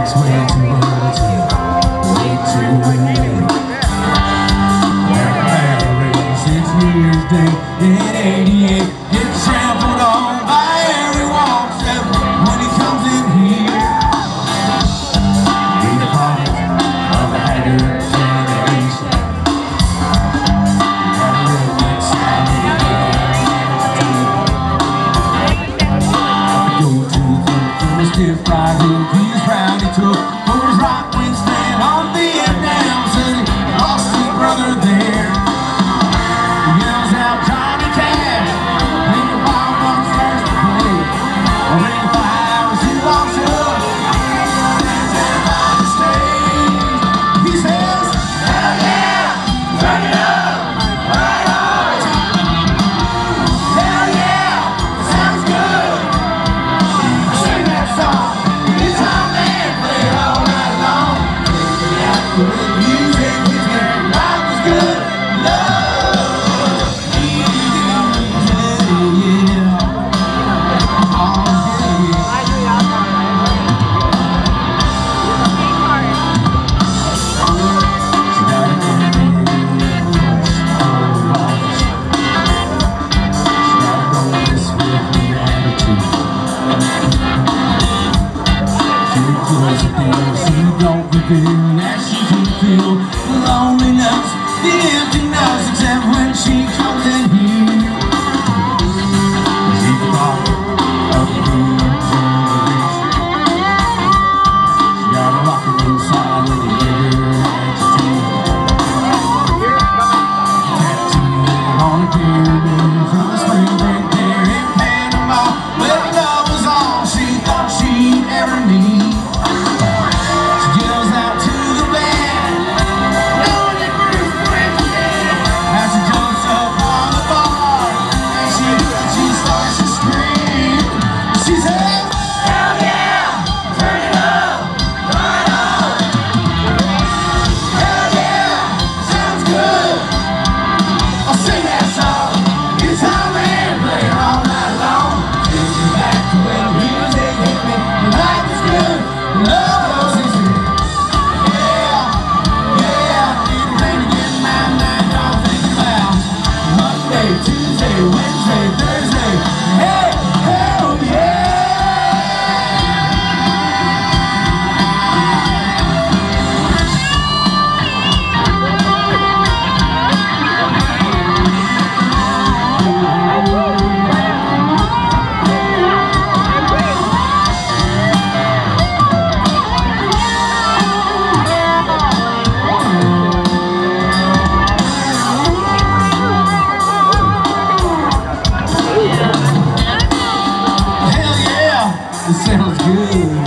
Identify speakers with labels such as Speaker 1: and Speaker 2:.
Speaker 1: takes way too much Way too late Black Paris, it's New Year's Day In 88, get trampled on by everyone. Except when he comes in here Be the part of a haggard generation If I don't reveal that she can feel loneliness, the emptiness. Wednesday. Sounds good.